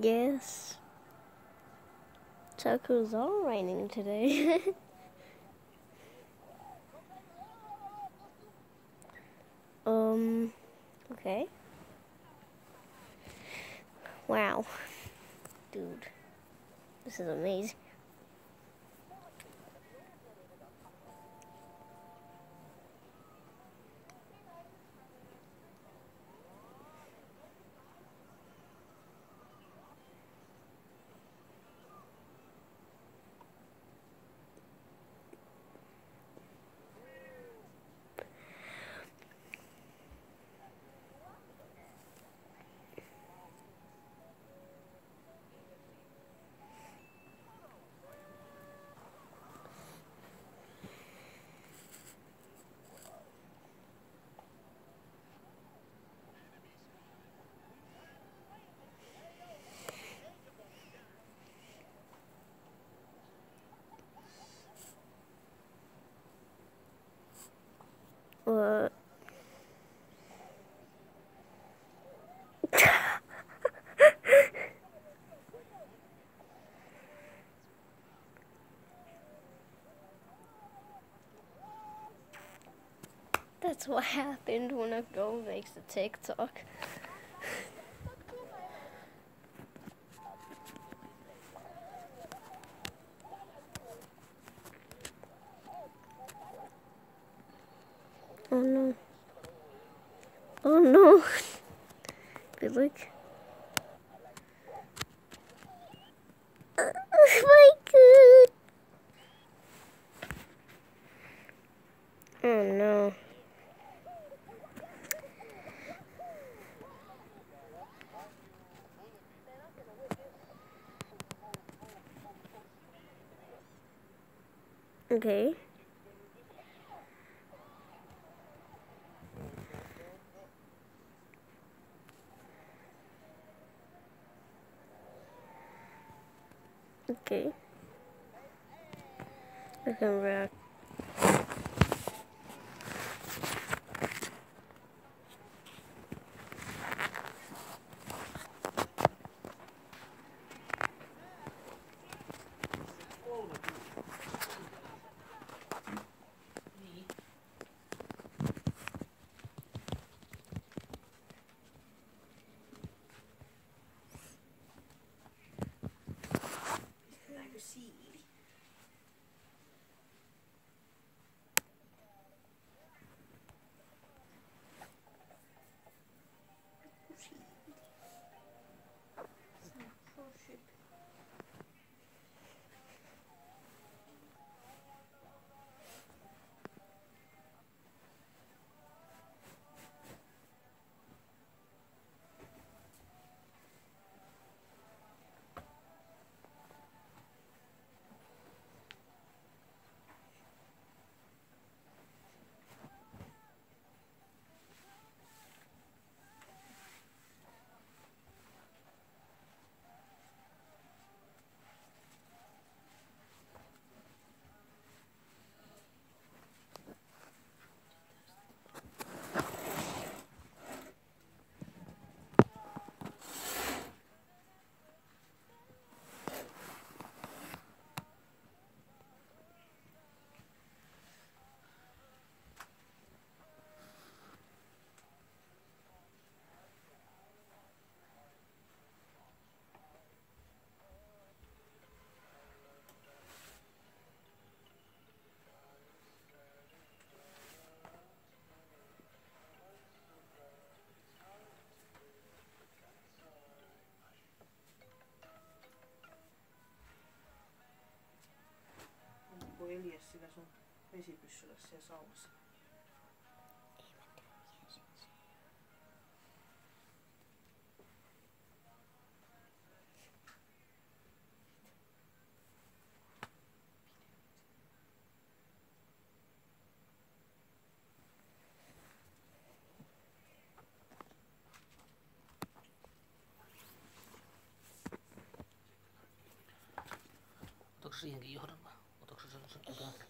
Yes. Tacos are raining today. um, okay. Wow. Dude, this is amazing. What? That's what happened when a girl makes a TikTok. Oh no. Oh no. But look. Oh my god. Oh no. Okay. Okay. I can back. 我时间够了吗？Johdon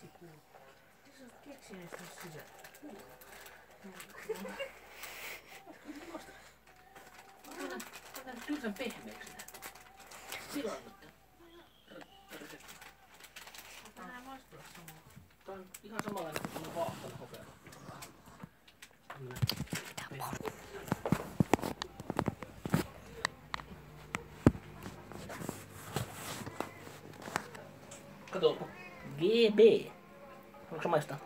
keksipuu. Jos olet keksinyt sinne sisään. Uh. Otan, otan tylsän pehmeäksi nää. Silloin, mutta... Otan nää vastaan samaa. Tää on ihan samanlainen kuin tuolla vaahtoilla kokeilla. Kyllä. Kato, GB. Vamos chamar isso, tá?